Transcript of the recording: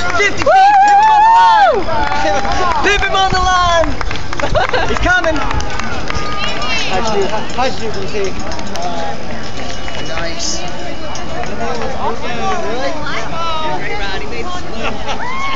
50 feet! Pip him on the line! Pip him on the line! He's coming! Actually, as you can. Nice. Great ride, he made it